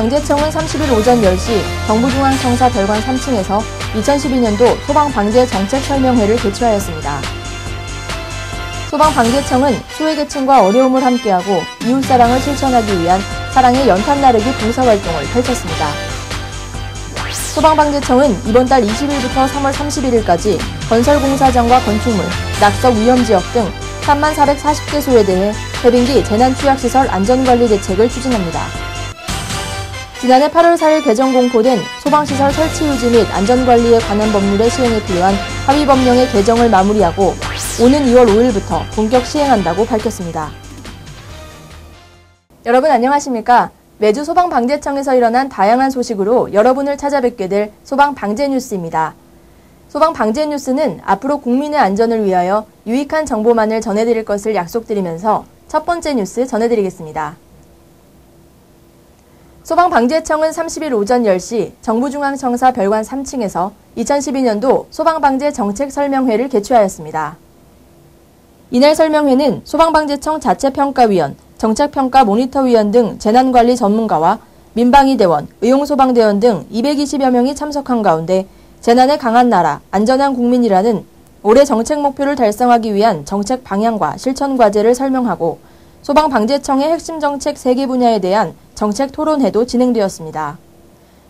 소방방재청은 30일 오전 10시 정부중앙청사 별관 3층에서 2012년도 소방방재 정책 설명회를 개최하였습니다. 소방방재청은 소외계층과 어려움을 함께하고 이웃사랑을 실천하기 위한 사랑의 연탄 나르기 봉사활동을 펼쳤습니다. 소방방재청은 이번 달 20일부터 3월 31일까지 건설공사장과 건축물, 낙석 위험지역 등 3만 440개 소에 대해 해빙기 재난취약시설 안전관리 대책을 추진합니다. 지난해 8월 4일 개정 공포된 소방시설 설치 유지 및 안전관리에 관한 법률의 시행에 필요한 합의법령의 개정을 마무리하고 오는 2월 5일부터 본격 시행한다고 밝혔습니다. 여러분 안녕하십니까? 매주 소방방재청에서 일어난 다양한 소식으로 여러분을 찾아뵙게 될 소방방재뉴스입니다. 소방방재뉴스는 앞으로 국민의 안전을 위하여 유익한 정보만을 전해드릴 것을 약속드리면서 첫 번째 뉴스 전해드리겠습니다. 소방방재청은 30일 오전 10시 정부중앙청사 별관 3층에서 2012년도 소방방재 정책 설명회를 개최하였습니다. 이날 설명회는 소방방재청 자체평가위원, 정책평가 모니터위원 등 재난관리 전문가와 민방위대원, 의용소방대원 등 220여 명이 참석한 가운데 재난에 강한 나라, 안전한 국민이라는 올해 정책 목표를 달성하기 위한 정책 방향과 실천 과제를 설명하고 소방방재청의 핵심 정책 3개 분야에 대한 정책 토론회도 진행되었습니다.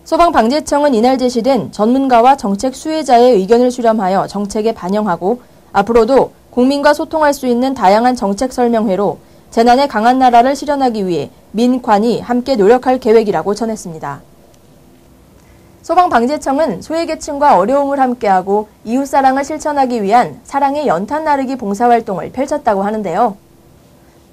소방방재청은 이날 제시된 전문가와 정책 수혜자의 의견을 수렴하여 정책에 반영하고 앞으로도 국민과 소통할 수 있는 다양한 정책 설명회로 재난에 강한 나라를 실현하기 위해 민관이 함께 노력할 계획이라고 전했습니다. 소방방재청은 소외계층과 어려움을 함께하고 이웃사랑을 실천하기 위한 사랑의 연탄 나르기 봉사활동을 펼쳤다고 하는데요.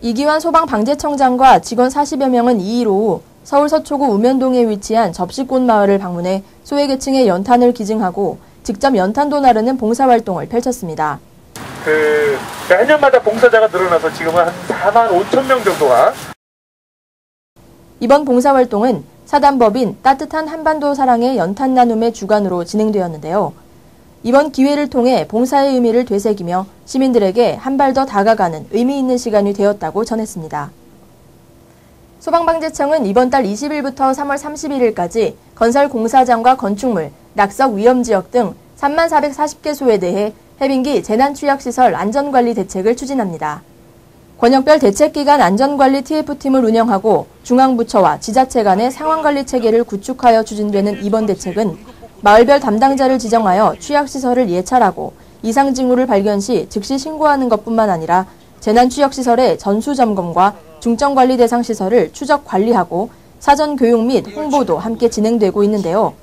이기환 소방방재청장과 직원 40여 명은 2일 오후 서울 서초구 우면동에 위치한 접시꽃 마을을 방문해 소외계층의 연탄을 기증하고 직접 연탄도 나르는 봉사활동을 펼쳤습니다. 그 매년마다 봉사자가 늘어나서 지금은 한 4만 5천 명 정도가 이번 봉사활동은 사단법인 따뜻한 한반도 사랑의 연탄 나눔의 주관으로 진행되었는데요. 이번 기회를 통해 봉사의 의미를 되새기며 시민들에게 한 발 더 다가가는 의미 있는 시간이 되었다고 전했습니다. 소방방재청은 이번 달 20일부터 3월 31일까지 건설 공사장과 건축물, 낙석 위험 지역 등 3만 440개소에 대해 해빙기 재난취약시설 안전관리 대책을 추진합니다. 권역별 대책기관 안전관리 TF팀을 운영하고 중앙부처와 지자체 간의 상황관리 체계를 구축하여 추진되는 이번 대책은 마을별 담당자를 지정하여 취약시설을 예찰하고 이상 징후를 발견 시 즉시 신고하는 것뿐만 아니라 재난 취약시설의 전수 점검과 중점 관리 대상 시설을 추적 관리하고 사전 교육 및 홍보도 함께 진행되고 있는데요.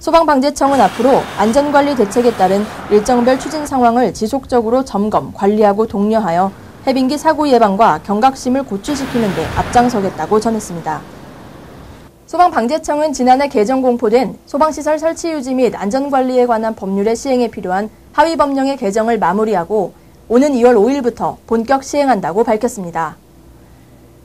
소방방재청은 앞으로 안전관리 대책에 따른 일정별 추진 상황을 지속적으로 점검, 관리하고 독려하여 해빙기 사고 예방과 경각심을 고취시키는 데 앞장서겠다고 전했습니다. 소방방재청은 지난해 개정 공포된 소방시설 설치 유지 및 안전관리에 관한 법률의 시행에 필요한 하위 법령의 개정을 마무리하고 오는 2월 5일부터 본격 시행한다고 밝혔습니다.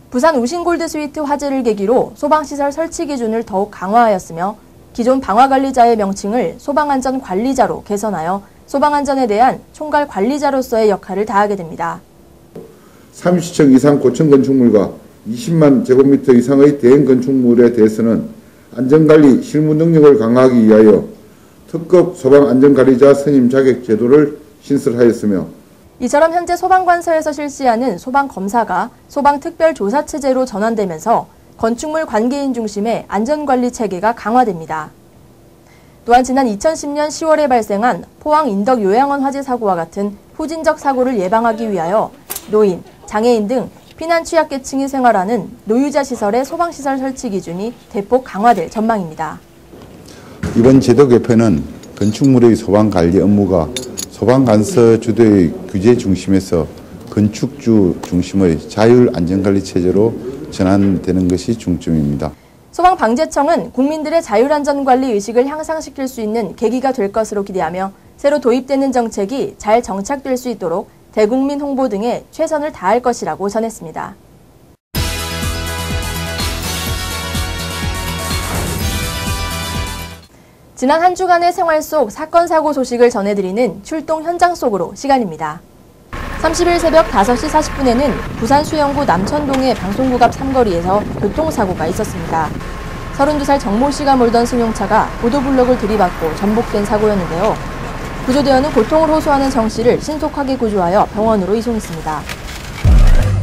부산 우신골드 스위트 화재를 계기로 소방시설 설치 기준을 더욱 강화하였으며 기존 방화관리자의 명칭을 소방안전관리자로 개선하여 소방안전에 대한 총괄 관리자로서의 역할을 다하게 됩니다. 30층 이상 고층 건축물과 20만 제곱미터 이상의 대형 건축물에 대해서는 안전관리 실무 능력을 강화하기 위하여 특급 소방안전관리자 선임 자격 제도를 신설하였으며 이처럼 현재 소방관서에서 실시하는 소방검사가 소방특별조사체제로 전환되면서 건축물 관계인 중심의 안전관리 체계가 강화됩니다. 또한 지난 2010년 10월에 발생한 포항 인덕 요양원 화재 사고와 같은 후진적 사고를 예방하기 위하여 노인, 장애인 등 피난 취약계층이 생활하는 노유자 시설의 소방시설 설치 기준이 대폭 강화될 전망입니다. 이번 제도 개편은 건축물의 소방 관리 업무가 소방관서 주도의 규제 중심에서 건축주 중심의 자율 안전관리 체제로 전환되는 것이 중점입니다. 소방방재청은 국민들의 자율안전관리 의식을 향상시킬 수 있는 계기가 될 것으로 기대하며 새로 도입되는 정책이 잘 정착될 수 있도록 대국민 홍보 등에 최선을 다할 것이라고 전했습니다. 지난 한 주간의 생활 속 사건 사고 소식을 전해드리는 출동 현장 속으로 시간입니다. 30일 새벽 5시 40분에는 부산 수영구 남천동의 방송국 앞 삼거리에서 교통사고가 있었습니다. 32살 정모 씨가 몰던 승용차가 보도블록을 들이받고 전복된 사고였는데요. 구조대원은 고통을 호소하는 정 씨를 신속하게 구조하여 병원으로 이송했습니다.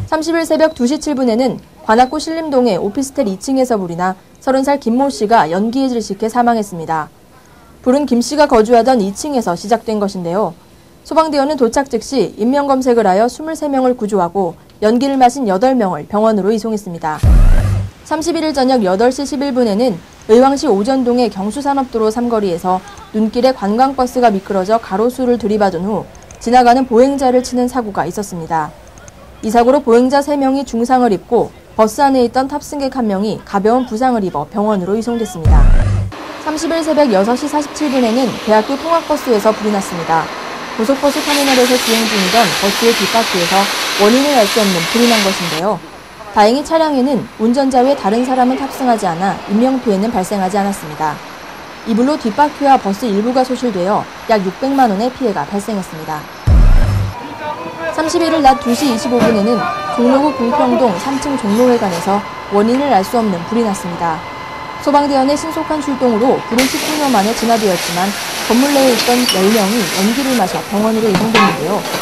30일 새벽 2시 7분에는 관악구 신림동의 오피스텔 2층에서 불이 나 30살 김모 씨가 연기에 질식해 사망했습니다. 불은 김 씨가 거주하던 2층에서 시작된 것인데요. 소방대원은 도착 즉시 인명검색을 하여 23명을 구조하고 연기를 마신 8명을 병원으로 이송했습니다. 31일 저녁 8시 11분에는 의왕시 오전동의 경수산업도로 삼거리에서 눈길에 관광버스가 미끄러져 가로수를 들이받은 후 지나가는 보행자를 치는 사고가 있었습니다. 이 사고로 보행자 3명이 중상을 입고 버스 안에 있던 탑승객 1명이 가벼운 부상을 입어 병원으로 이송됐습니다. 30일 새벽 6시 47분에는 대학교 통학버스에서 불이 났습니다. 고속버스 터미널에서 주행 중이던 버스의 뒷바퀴에서 원인을 알 수 없는 불이 난 것인데요. 다행히 차량에는 운전자 외 다른 사람은 탑승하지 않아 인명피해는 발생하지 않았습니다. 이 불로 뒷바퀴와 버스 일부가 소실되어 약 600만 원의 피해가 발생했습니다. 31일 낮 2시 25분에는 종로구 궁평동 3층 종로회관에서 원인을 알 수 없는 불이 났습니다. 소방대원의 신속한 출동으로 불은 10분여 만에 진화되었지만 건물 내에 있던 10명이 연기를 마셔 병원으로 이송됐는데요.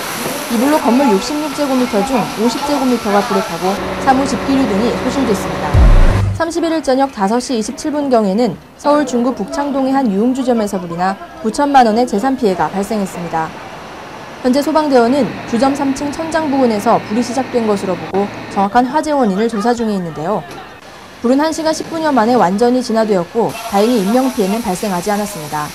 이 불로 건물 66제곱미터 중 50제곱미터가 불에 타고 사무 집기류 등이 소실됐습니다. 31일 저녁 5시 27분경에는 서울 중구 북창동의 한 유흥주점에서 불이 나 9천만 원의 재산 피해가 발생했습니다. 현재 소방대원은 주점 3층 천장 부근에서 불이 시작된 것으로 보고 정확한 화재 원인을 조사 중에 있는데요. 불은 1시간 10분여 만에 완전히 진화되었고 다행히 인명피해는 발생하지 않았습니다.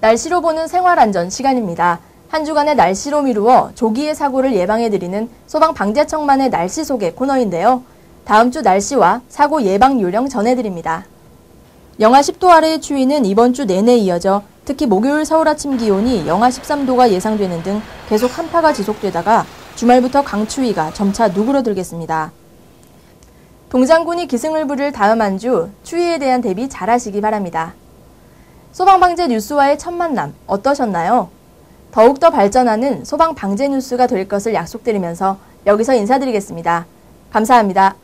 날씨로 보는 생활안전 시간입니다. 한 주간의 날씨로 미루어 조기의 사고를 예방해드리는 소방방재청만의 날씨 소개 코너인데요. 다음 주 날씨와 사고 예방 요령 전해드립니다. 영하 10도 아래의 추위는 이번 주 내내 이어져 특히 목요일 서울 아침 기온이 영하 13도가 예상되는 등 계속 한파가 지속되다가 주말부터 강추위가 점차 누그러들겠습니다. 동장군이 기승을 부릴 다음 한 주 추위에 대한 대비 잘 하시기 바랍니다. 소방방재 뉴스와의 첫 만남 어떠셨나요? 더욱더 발전하는 소방방재 뉴스가 될 것을 약속드리면서 여기서 인사드리겠습니다. 감사합니다.